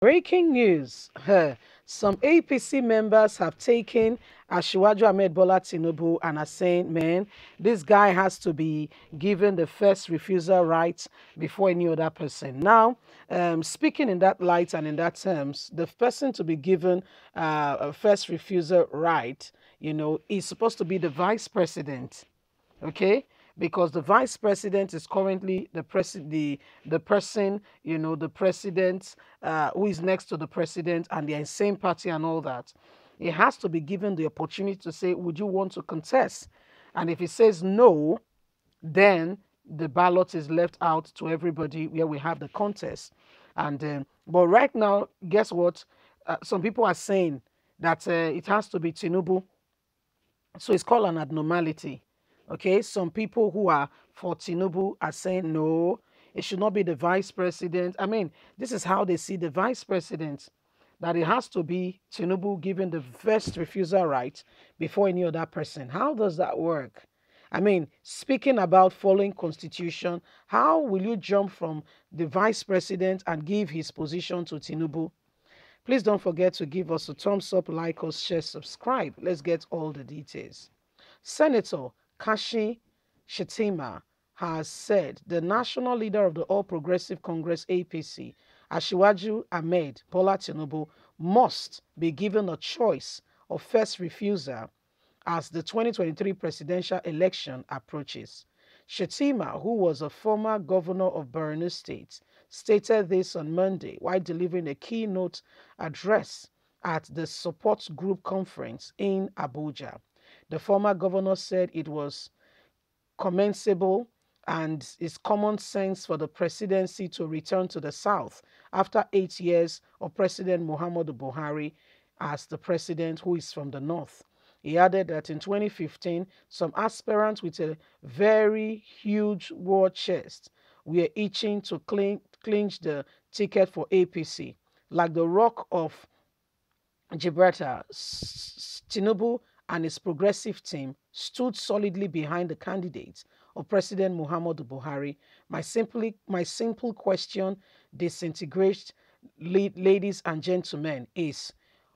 Breaking news. Some APC members have taken Asiwaju Ahmed Bola Tinubu and are saying, man, this guy has to be given the first refusal right before any other person. Now, um, speaking in that light and in that terms, the person to be given uh, a first refusal right, you know, is supposed to be the vice president. Okay? Because the vice president is currently the pres- the the person you know the president uh, who is next to the president and in same party and all that. He has to be given the opportunity to say would you want to contest? And if he says no then the ballot is left out to everybody where we have the contest. And um, but right now guess what? Uh, some people are saying that uh, it has to be tinubu. So it's called an abnormality Okay, some people who are for Tinubu are saying no, it should not be the vice president. I mean, this is how they see the vice president that it has to be Tinubu given the first refusal right before any other person. How does that work? I mean, speaking about following constitution, how will you jump from the vice president and give his position to Tinubu? Please don't forget to give us a thumbs up, like us, share, subscribe. Let's get all the details. Senator Kashim Shettima has said the national leader of the All Progressive Congress APC, Asiwaju Ahmed Bola Tinubu, must be given a choice of first refusal as the 2023 presidential election approaches. Shettima, who was a former governor of Borno State, stated this on Monday while delivering a keynote address at the Support Group Conference in Abuja. The former governor said it was commensable and it's common sense for the presidency to return to the South after eight years of President Muhammadu Buhari as the president who is from the North. He added that in 2015, some aspirants with a very huge war chest were itching to clinch the ticket for APC. Like the Rock of Gibraltar, Tinubu and his progressive team stood solidly behind the candidate of President Muhammadu Buhari. My, simply, my simple question, disintegrate, ladies and gentlemen, is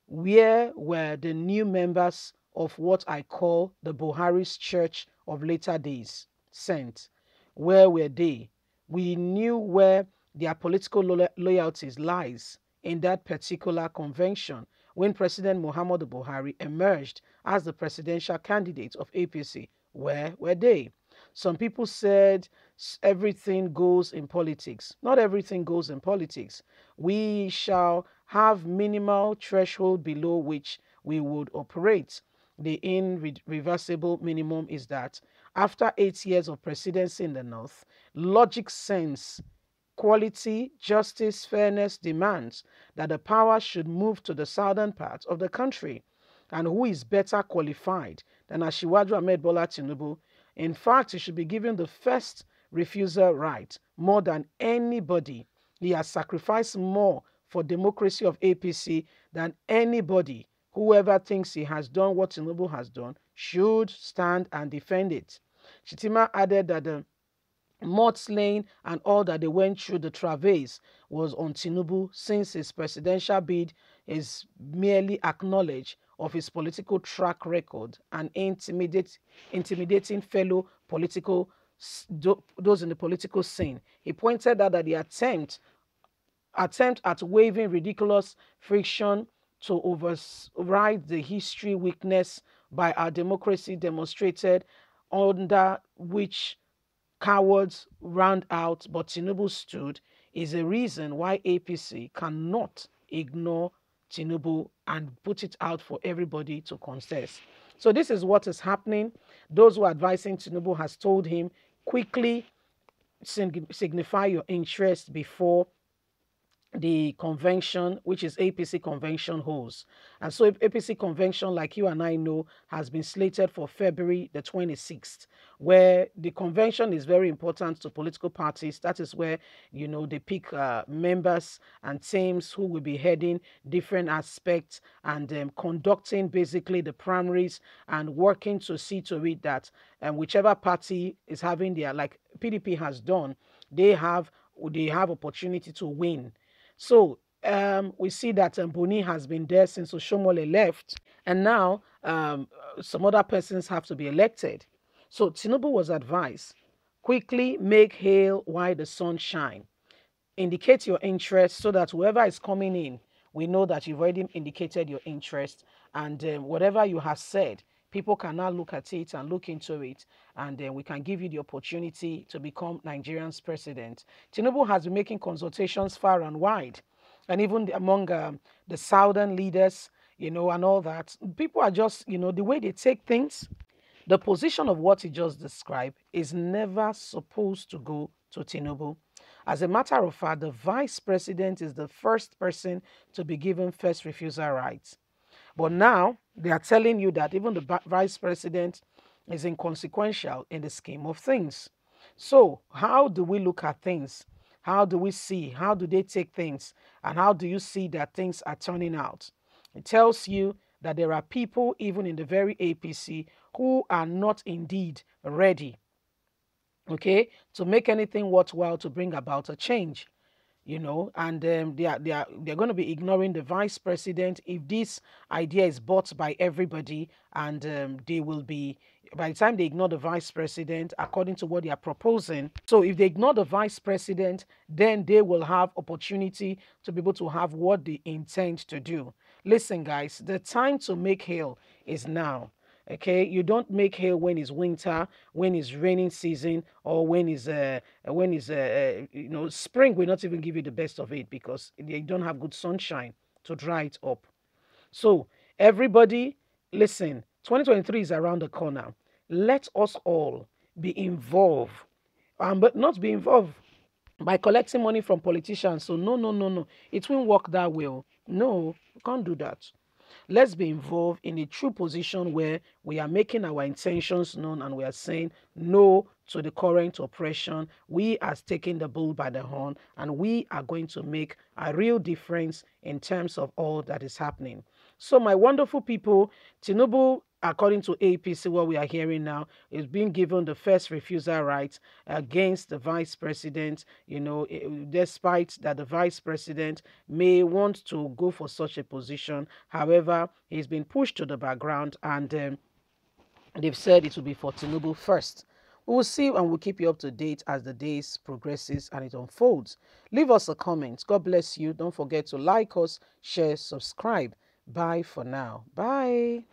where were the new members of what I call the Buhari's Church of later days sent? Where were they? We knew where their political lo loyalties lies in that particular convention when President Muhammadu Buhari emerged as the presidential candidate of APC. Where were they? Some people said everything goes in politics. Not everything goes in politics. We shall have minimal threshold below which we would operate. The irreversible minimum is that after eight years of presidency in the North, logic sense Quality, justice, fairness demands that the power should move to the southern part of the country. And who is better qualified than Asiwaju Ahmed Bola Tinubu? In fact, he should be given the first refusal right more than anybody. He has sacrificed more for democracy of APC than anybody. Whoever thinks he has done what Tinubu has done should stand and defend it. Shettima added that the mudslinging and all that they went through the travails was on Tinubu since his presidential bid is merely acknowledge of his political track record and intimidate, intimidating fellow political those in the political scene. He pointed out that the attempt attempt at waving ridiculous friction to override the history weakness by our democracy demonstrated under which cowards round out, but Tinubu stood, is a reason why APC cannot ignore Tinubu and put it out for everybody to contest. So this is what is happening. Those who are advising Tinubu has told him quickly signify your interest before the convention, which is APC convention holds. And so APC convention, like you and I know, has been slated for February the 26th, where the convention is very important to political parties. That is where, you know, they pick uh, members and teams who will be heading different aspects and um, conducting basically the primaries and working to see to it that um, whichever party is having their, like PDP has done, they have they have opportunity to win so um, we see that um, Buni has been there since Oshiomhole left, and now um, some other persons have to be elected. So Tinubu was advised, quickly make hail while the sun shine. Indicate your interest so that whoever is coming in, we know that you've already indicated your interest and um, whatever you have said, people can now look at it and look into it and then we can give you the opportunity to become Nigerian's president. Tinubu has been making consultations far and wide and even among um, the southern leaders, you know, and all that. People are just, you know, the way they take things, the position of what he just described is never supposed to go to Tinubu. As a matter of fact, the vice president is the first person to be given first refusal rights. But now they are telling you that even the vice president is inconsequential in the scheme of things. So, how do we look at things? How do we see? How do they take things? And how do you see that things are turning out? It tells you that there are people, even in the very APC, who are not indeed ready, okay, to make anything worthwhile to bring about a change you know, and um, they are they are they're going to be ignoring the vice president if this idea is bought by everybody, and um, they will be by the time they ignore the vice president, according to what they are proposing. So if they ignore the vice president, then they will have opportunity to be able to have what they intend to do. Listen, guys, the time to make hail is now okay? You don't make hay when it's winter when it's raining season or when it's uh when it's uh, uh, you know spring will not even give you the best of it because you don't have good sunshine to dry it up. So everybody listen 2023 is around the corner. Let us all be involved um, but not be involved by collecting money from politicians. So no no no no. It won't work that well no can't do that Let's be involved in a true position where we are making our intentions known and we are saying no to the current oppression. We are taking the bull by the horn and we are going to make a real difference in terms of all that is happening. So, my wonderful people, Tinubu according to APC, what we are hearing now is being given the first refusal right against the vice president, you know, eh, despite that the vice president may want to go for such a position. However, he's been pushed to the background and um, they've said it will be for Tinubu first. We will see and we'll keep you up to date as the days progresses and it unfolds. Leave us a comment. God bless you. Don't forget to like us, share, subscribe. Bye for now. Bye.